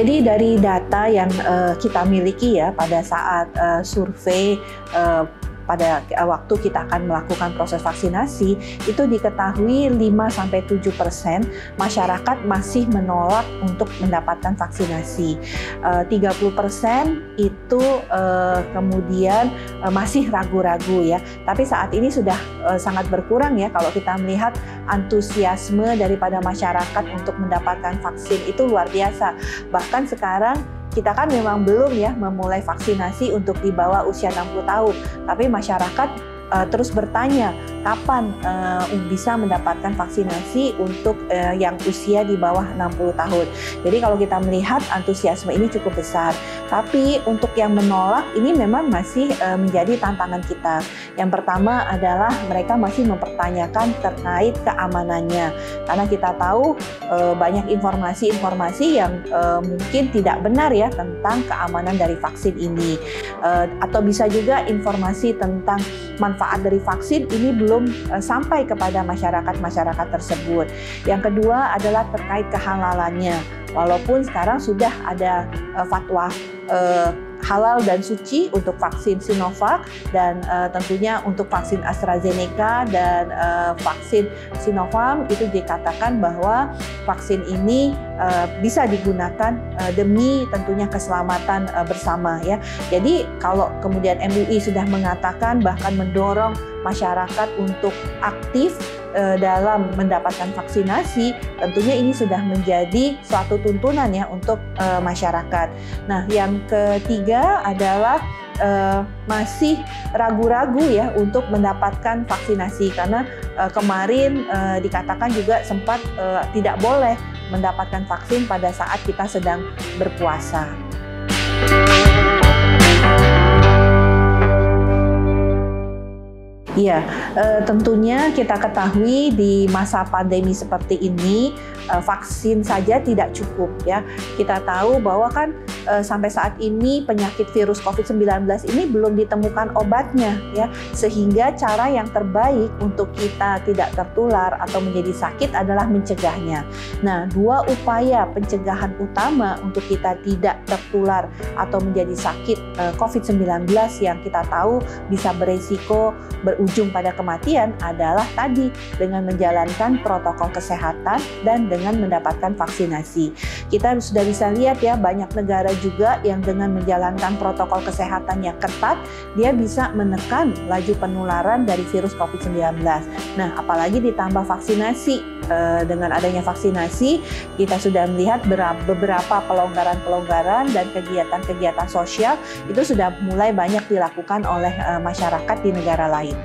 Jadi dari data yang uh, kita miliki ya pada saat uh, survei uh, pada waktu kita akan melakukan proses vaksinasi itu diketahui 5 sampai 7% masyarakat masih menolak untuk mendapatkan vaksinasi. 30% eh, itu kemudian masih ragu-ragu ya. Tapi saat ini sudah sangat berkurang ya kalau kita melihat antusiasme daripada masyarakat untuk mendapatkan vaksin itu luar biasa. Bahkan sekarang kita kan memang belum ya memulai vaksinasi untuk di bawah usia 60 tahun, tapi masyarakat uh, terus bertanya kapan uh, bisa mendapatkan vaksinasi untuk uh, yang usia di bawah 60 tahun. Jadi kalau kita melihat antusiasme ini cukup besar. Tapi untuk yang menolak ini memang masih uh, menjadi tantangan kita. Yang pertama adalah mereka masih mempertanyakan terkait keamanannya. Karena kita tahu uh, banyak informasi-informasi yang uh, mungkin tidak benar ya tentang keamanan dari vaksin ini. Uh, atau bisa juga informasi tentang manfaat dari vaksin ini belum belum uh, sampai kepada masyarakat-masyarakat tersebut. Yang kedua adalah terkait kehalalannya. Walaupun sekarang sudah ada uh, fatwa uh, halal dan suci untuk vaksin Sinovac dan uh, tentunya untuk vaksin AstraZeneca dan uh, vaksin Sinovac itu dikatakan bahwa vaksin ini uh, bisa digunakan uh, demi tentunya keselamatan uh, bersama ya. Jadi kalau kemudian MUI sudah mengatakan bahkan mendorong masyarakat untuk aktif uh, dalam mendapatkan vaksinasi, tentunya ini sudah menjadi suatu tuntunan ya untuk uh, masyarakat. Nah, yang ketiga adalah uh, masih ragu-ragu ya untuk mendapatkan vaksinasi karena uh, kemarin uh, dikatakan juga sempat uh, tidak boleh mendapatkan vaksin pada saat kita sedang berpuasa. E, tentunya kita ketahui di masa pandemi seperti ini vaksin saja tidak cukup ya. Kita tahu bahwa kan e, sampai saat ini penyakit virus COVID-19 ini belum ditemukan obatnya ya. Sehingga cara yang terbaik untuk kita tidak tertular atau menjadi sakit adalah mencegahnya. Nah, dua upaya pencegahan utama untuk kita tidak tertular atau menjadi sakit e, COVID-19 yang kita tahu bisa beresiko berujung pada kematian adalah tadi dengan menjalankan protokol kesehatan dan dengan mendapatkan vaksinasi. Kita sudah bisa lihat ya banyak negara juga yang dengan menjalankan protokol kesehatan yang ketat dia bisa menekan laju penularan dari virus COVID-19. Nah, apalagi ditambah vaksinasi. Eh, dengan adanya vaksinasi, kita sudah melihat beberapa pelonggaran-pelonggaran dan kegiatan-kegiatan sosial itu sudah mulai banyak dilakukan oleh eh, masyarakat di negara lain.